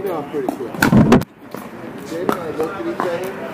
You know I'm pretty quick. David and I looked at each other.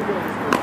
All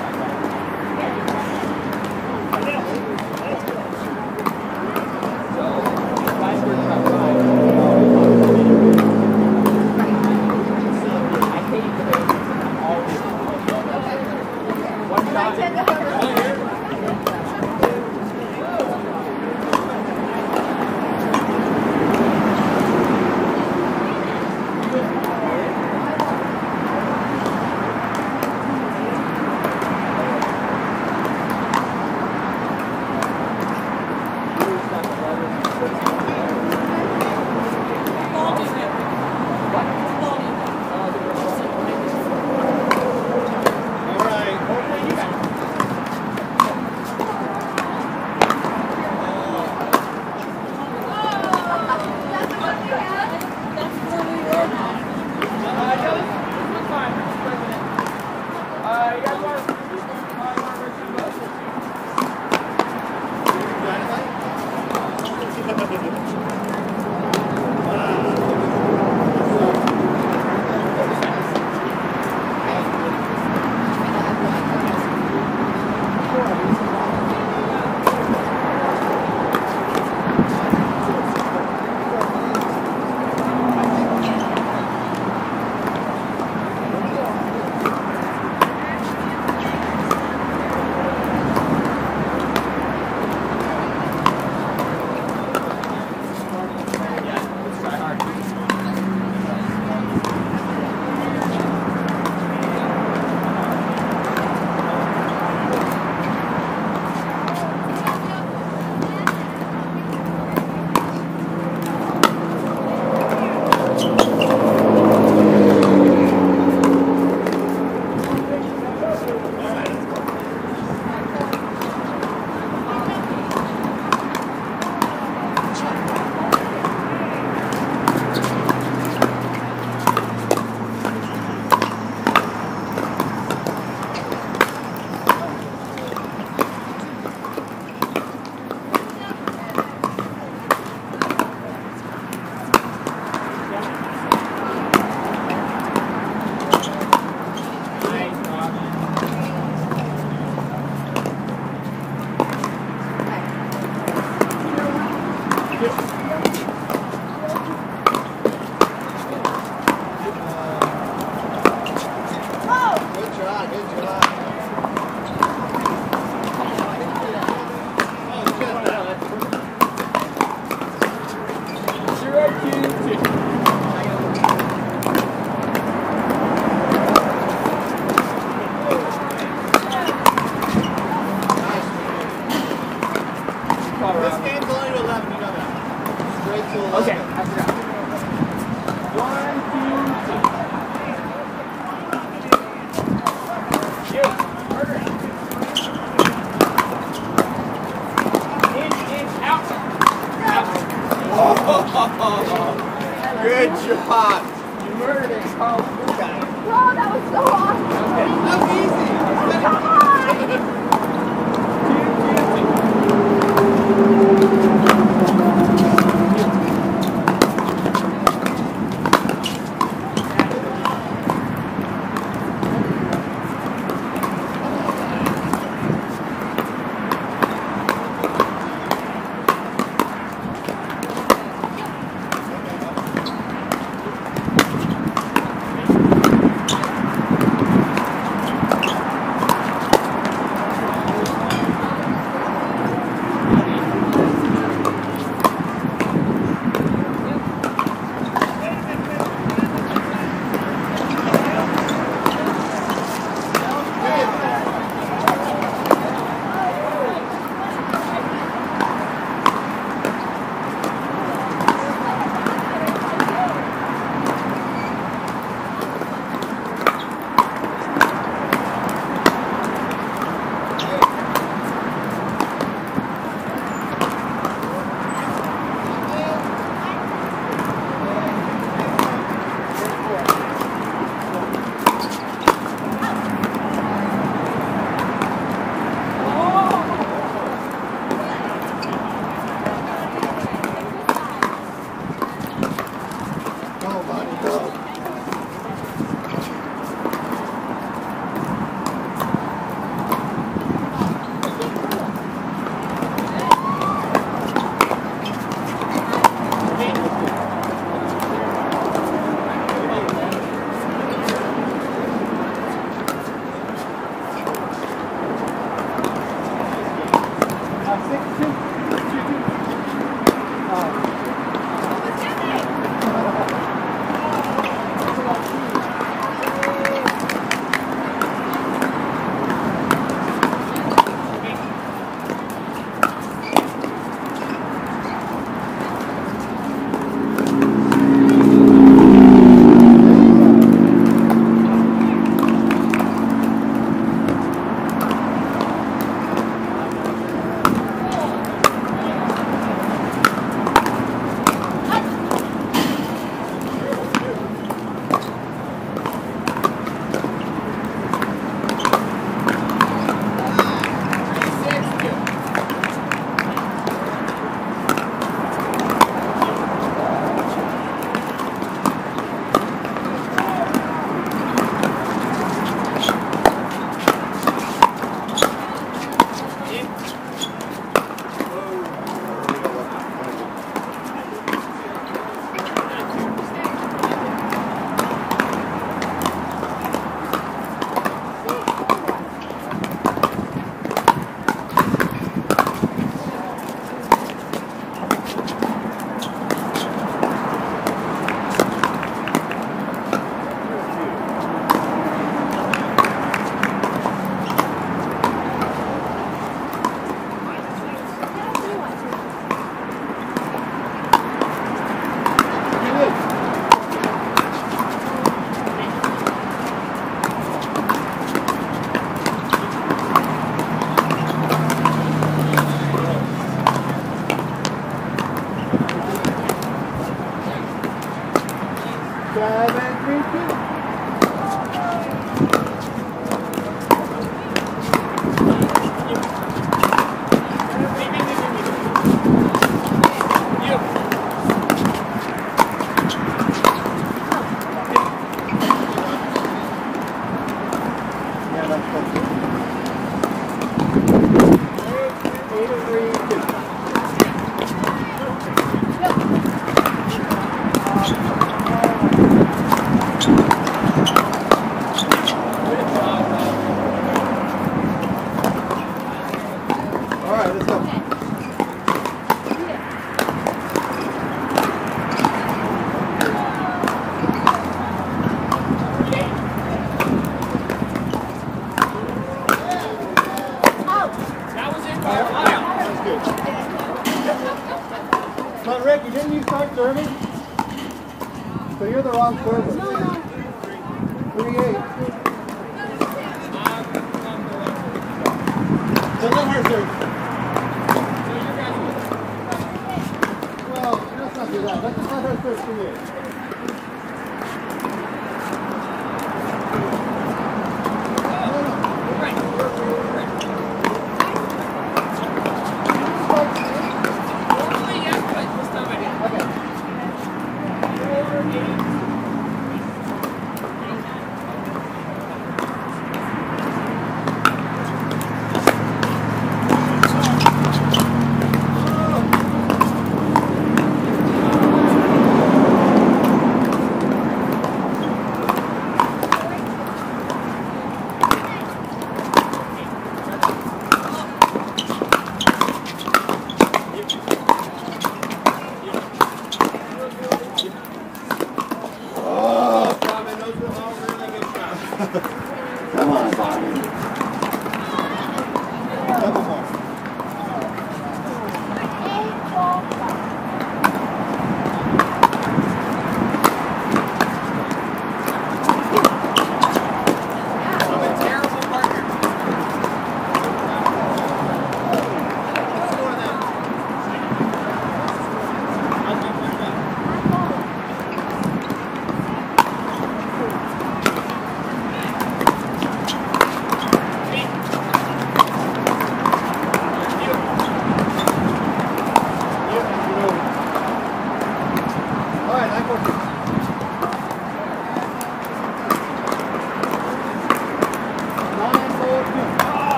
Yeah, that's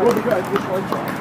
Well, the guy just like that.